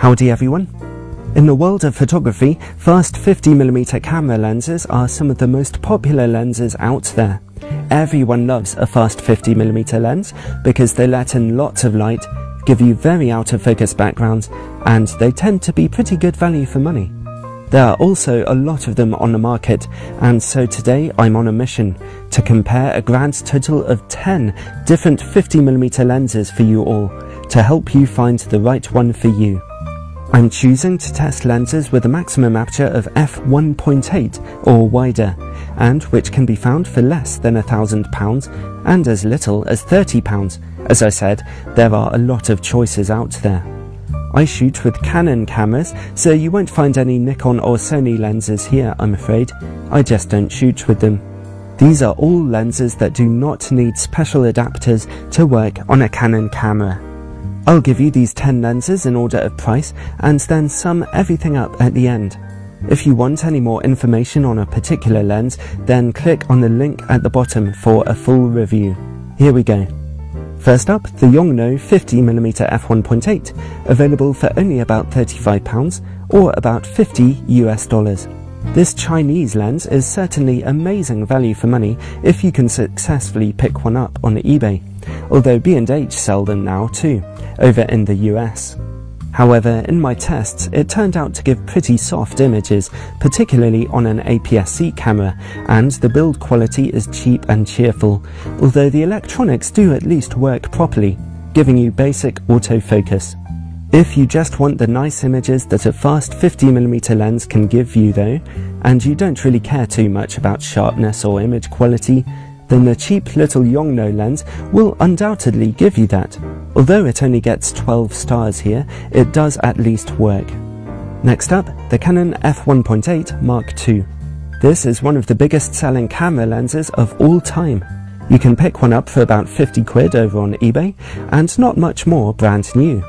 Howdy everyone. In the world of photography, fast 50mm camera lenses are some of the most popular lenses out there. Everyone loves a fast 50mm lens because they let in lots of light, give you very out of focus backgrounds, and they tend to be pretty good value for money. There are also a lot of them on the market, and so today I'm on a mission to compare a grand total of 10 different 50mm lenses for you all to help you find the right one for you. I'm choosing to test lenses with a maximum aperture of f1.8 or wider, and which can be found for less than a thousand pounds and as little as 30 pounds. As I said, there are a lot of choices out there. I shoot with Canon cameras, so you won't find any Nikon or Sony lenses here, I'm afraid. I just don't shoot with them. These are all lenses that do not need special adapters to work on a Canon camera. I'll give you these 10 lenses in order of price and then sum everything up at the end. If you want any more information on a particular lens, then click on the link at the bottom for a full review. Here we go. First up, the Yongnuo 50mm f1.8, available for only about £35 or about 50 US dollars. This Chinese lens is certainly amazing value for money if you can successfully pick one up on eBay, although B&H sell them now too over in the US. However, in my tests, it turned out to give pretty soft images, particularly on an APS-C camera, and the build quality is cheap and cheerful, although the electronics do at least work properly, giving you basic autofocus. If you just want the nice images that a fast 50mm lens can give you though, and you don't really care too much about sharpness or image quality, then the cheap little Yongnuo lens will undoubtedly give you that. Although it only gets 12 stars here, it does at least work. Next up, the Canon f1.8 Mark II. This is one of the biggest selling camera lenses of all time. You can pick one up for about 50 quid over on eBay, and not much more brand new.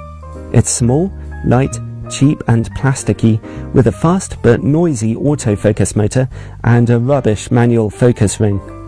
It's small, light, cheap and plasticky, with a fast but noisy autofocus motor and a rubbish manual focus ring.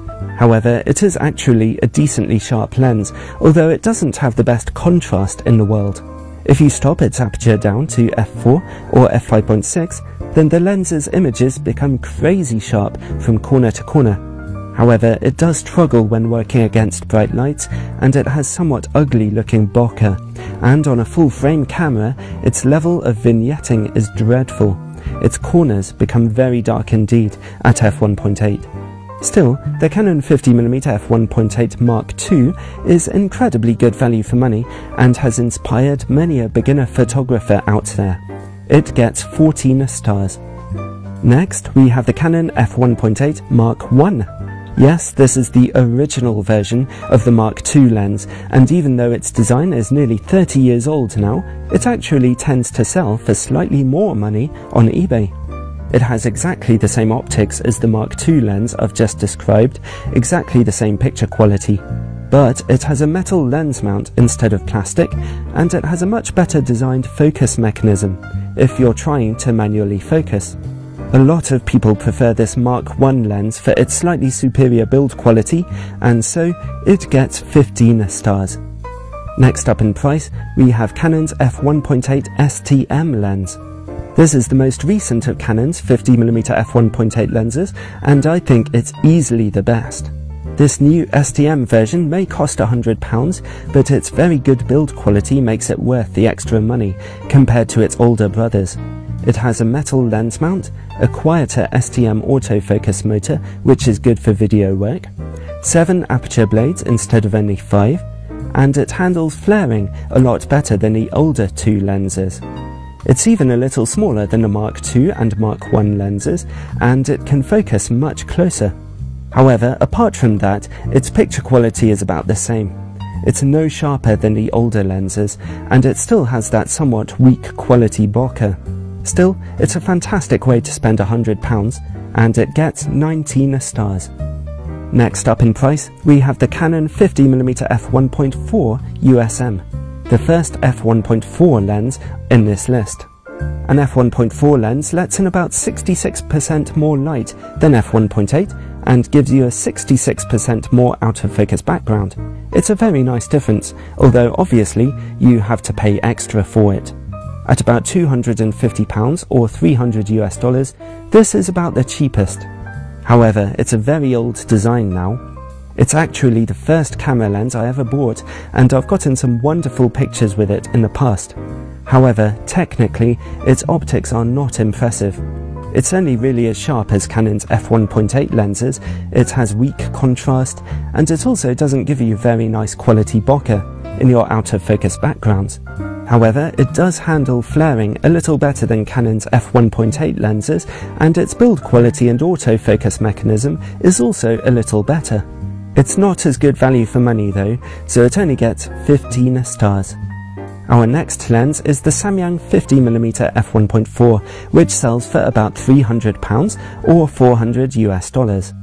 However, it is actually a decently sharp lens, although it doesn't have the best contrast in the world. If you stop its aperture down to f4 or f5.6, then the lens's images become crazy sharp from corner to corner. However, it does struggle when working against bright lights, and it has somewhat ugly looking bokeh, and on a full frame camera, its level of vignetting is dreadful. Its corners become very dark indeed at f1.8. Still, the Canon 50mm f1.8 Mark II is incredibly good value for money and has inspired many a beginner photographer out there. It gets 14 stars. Next, we have the Canon f1.8 Mark I. Yes, this is the original version of the Mark II lens, and even though its design is nearly 30 years old now, it actually tends to sell for slightly more money on eBay. It has exactly the same optics as the Mark II lens I've just described, exactly the same picture quality. But it has a metal lens mount instead of plastic, and it has a much better designed focus mechanism if you're trying to manually focus. A lot of people prefer this Mark I lens for its slightly superior build quality, and so it gets 15 stars. Next up in price, we have Canon's f1.8 STM lens. This is the most recent of Canon's 50mm f1.8 lenses, and I think it's easily the best. This new STM version may cost £100, but its very good build quality makes it worth the extra money compared to its older brothers. It has a metal lens mount, a quieter STM autofocus motor, which is good for video work, 7 aperture blades instead of only 5, and it handles flaring a lot better than the older two lenses. It's even a little smaller than the Mark II and Mark I lenses, and it can focus much closer. However, apart from that, its picture quality is about the same. It's no sharper than the older lenses, and it still has that somewhat weak quality bokeh. Still, it's a fantastic way to spend £100, and it gets 19 stars. Next up in price, we have the Canon 50mm f1.4 USM the first f1.4 lens in this list. An f1.4 lens lets in about 66% more light than f1.8 and gives you a 66% more out of focus background. It's a very nice difference, although obviously you have to pay extra for it. At about £250 or 300 US dollars, this is about the cheapest. However, it's a very old design now. It's actually the first camera lens I ever bought, and I've gotten some wonderful pictures with it in the past. However, technically, its optics are not impressive. It's only really as sharp as Canon's f1.8 lenses, it has weak contrast, and it also doesn't give you very nice quality bokeh in your out of focus backgrounds. However, it does handle flaring a little better than Canon's f1.8 lenses, and its build quality and autofocus mechanism is also a little better. It's not as good value for money though, so it only gets 15 stars. Our next lens is the Samyang 50mm f1.4, which sells for about £300 or 400 US dollars.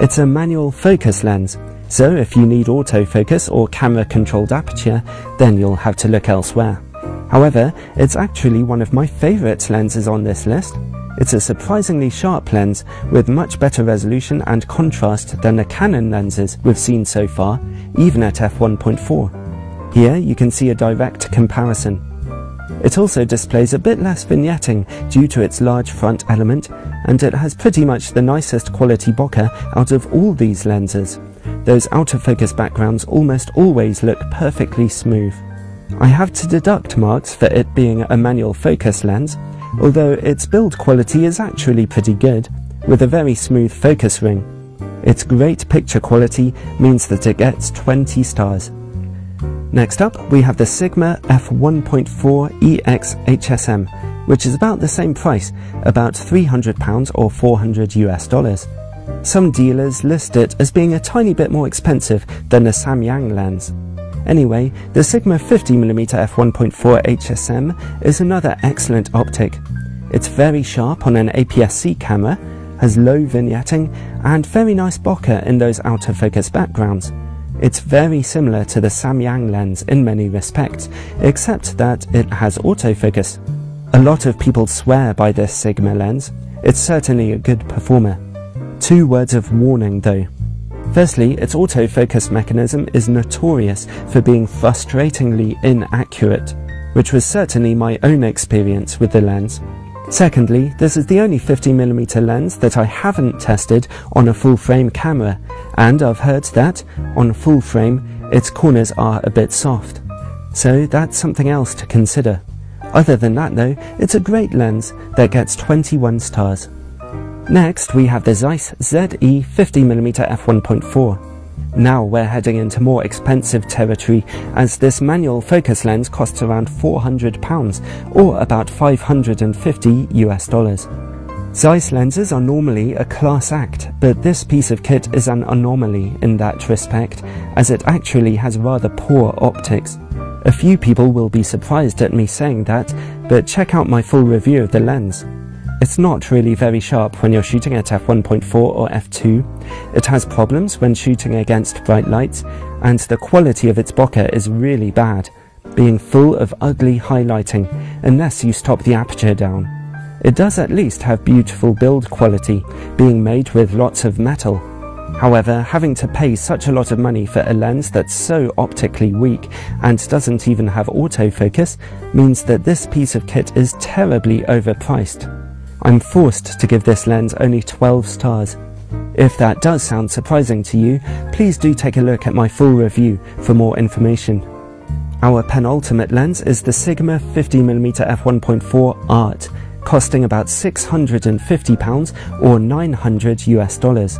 It's a manual focus lens, so if you need autofocus or camera controlled aperture, then you'll have to look elsewhere. However, it's actually one of my favourite lenses on this list. It's a surprisingly sharp lens with much better resolution and contrast than the Canon lenses we've seen so far, even at f1.4. Here you can see a direct comparison. It also displays a bit less vignetting due to its large front element, and it has pretty much the nicest quality bokeh out of all these lenses. Those out of focus backgrounds almost always look perfectly smooth. I have to deduct marks for it being a manual focus lens, although its build quality is actually pretty good, with a very smooth focus ring. Its great picture quality means that it gets 20 stars. Next up, we have the Sigma f1.4 EX HSM, which is about the same price, about £300 or 400 US dollars. Some dealers list it as being a tiny bit more expensive than the Samyang lens. Anyway, the Sigma 50mm f1.4 HSM is another excellent optic. It's very sharp on an APS-C camera, has low vignetting, and very nice bokeh in those out of focus backgrounds. It's very similar to the Samyang lens in many respects, except that it has autofocus. A lot of people swear by this Sigma lens. It's certainly a good performer. Two words of warning though. Firstly, its autofocus mechanism is notorious for being frustratingly inaccurate, which was certainly my own experience with the lens. Secondly, this is the only 50mm lens that I haven't tested on a full frame camera, and I've heard that, on full frame, its corners are a bit soft. So that's something else to consider. Other than that though, it's a great lens that gets 21 stars. Next, we have the Zeiss ZE 50mm f1.4. Now we're heading into more expensive territory as this manual focus lens costs around £400 or about 550 US dollars. Zeiss lenses are normally a class act, but this piece of kit is an anomaly in that respect, as it actually has rather poor optics. A few people will be surprised at me saying that, but check out my full review of the lens. It's not really very sharp when you're shooting at f1.4 or f2. It has problems when shooting against bright lights, and the quality of its bokeh is really bad, being full of ugly highlighting unless you stop the aperture down. It does at least have beautiful build quality, being made with lots of metal. However, having to pay such a lot of money for a lens that's so optically weak and doesn't even have autofocus means that this piece of kit is terribly overpriced. I'm forced to give this lens only 12 stars. If that does sound surprising to you, please do take a look at my full review for more information. Our penultimate lens is the Sigma 50mm f1.4 Art, costing about £650 or 900 US dollars.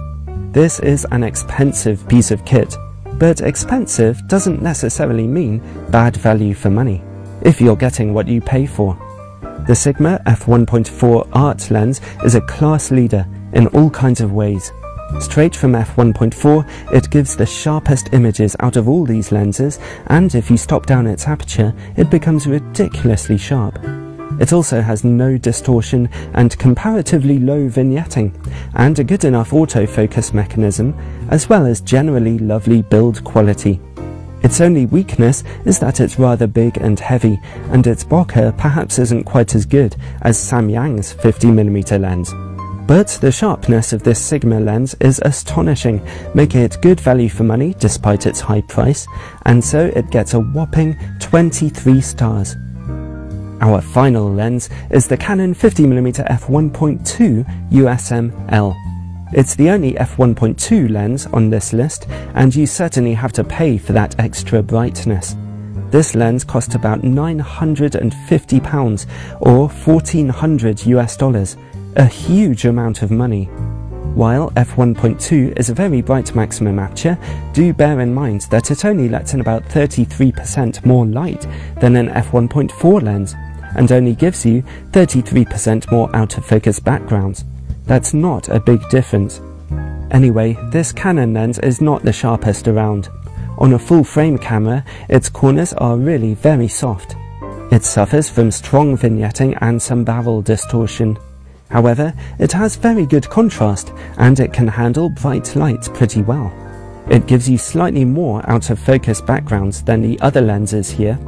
This is an expensive piece of kit, but expensive doesn't necessarily mean bad value for money, if you're getting what you pay for. The Sigma f1.4 Art lens is a class leader in all kinds of ways. Straight from f1.4, it gives the sharpest images out of all these lenses, and if you stop down its aperture, it becomes ridiculously sharp. It also has no distortion and comparatively low vignetting, and a good enough autofocus mechanism, as well as generally lovely build quality. Its only weakness is that it's rather big and heavy, and its bokeh perhaps isn't quite as good as Samyang's 50mm lens. But the sharpness of this Sigma lens is astonishing, making it good value for money despite its high price, and so it gets a whopping 23 stars. Our final lens is the Canon 50mm f1.2 USM-L. It's the only f1.2 lens on this list, and you certainly have to pay for that extra brightness. This lens cost about £950 or 1400 US dollars, a huge amount of money. While f1.2 is a very bright maximum aperture, do bear in mind that it only lets in about 33% more light than an f1.4 lens, and only gives you 33% more out of focus backgrounds. That's not a big difference. Anyway, this Canon lens is not the sharpest around. On a full frame camera, its corners are really very soft. It suffers from strong vignetting and some barrel distortion. However, it has very good contrast and it can handle bright light pretty well. It gives you slightly more out of focus backgrounds than the other lenses here,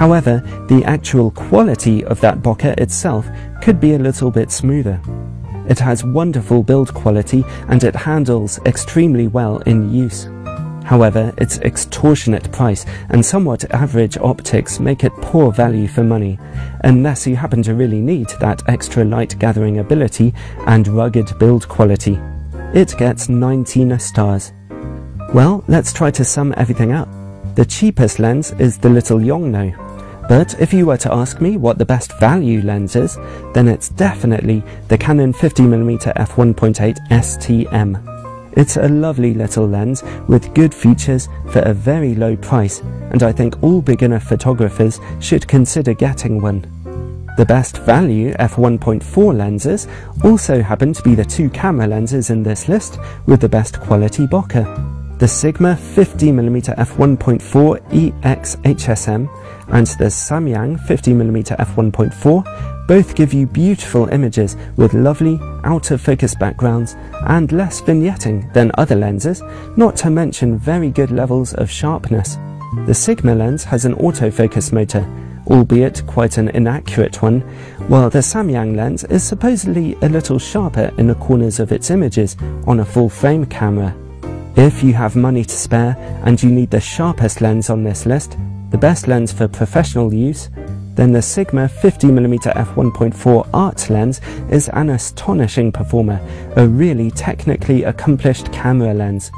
However, the actual quality of that bokeh itself could be a little bit smoother. It has wonderful build quality and it handles extremely well in use. However, its extortionate price and somewhat average optics make it poor value for money, unless you happen to really need that extra light gathering ability and rugged build quality. It gets 19 stars. Well, let's try to sum everything up. The cheapest lens is the little Yongnuo, but if you were to ask me what the best value lens is, then it's definitely the Canon 50mm f1.8 STM. It's a lovely little lens with good features for a very low price, and I think all beginner photographers should consider getting one. The best value f1.4 lenses also happen to be the two camera lenses in this list with the best quality bokeh the Sigma 50mm f1.4 EX HSM and the Samyang 50mm f1.4 both give you beautiful images with lovely out of focus backgrounds and less vignetting than other lenses, not to mention very good levels of sharpness. The Sigma lens has an autofocus motor, albeit quite an inaccurate one, while the Samyang lens is supposedly a little sharper in the corners of its images on a full frame camera. If you have money to spare and you need the sharpest lens on this list, the best lens for professional use, then the Sigma 50mm f1.4 art lens is an astonishing performer, a really technically accomplished camera lens.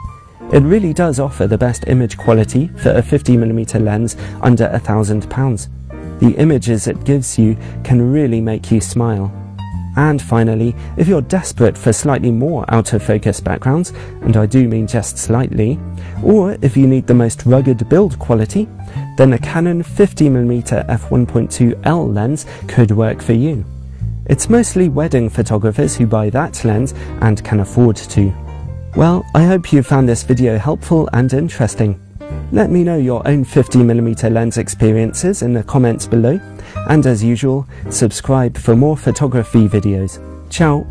It really does offer the best image quality for a 50mm lens under a thousand pounds. The images it gives you can really make you smile. And finally, if you're desperate for slightly more out of focus backgrounds, and I do mean just slightly, or if you need the most rugged build quality, then a Canon 50mm f1.2L lens could work for you. It's mostly wedding photographers who buy that lens and can afford to. Well, I hope you found this video helpful and interesting. Let me know your own 50mm lens experiences in the comments below, and as usual, subscribe for more photography videos. Ciao!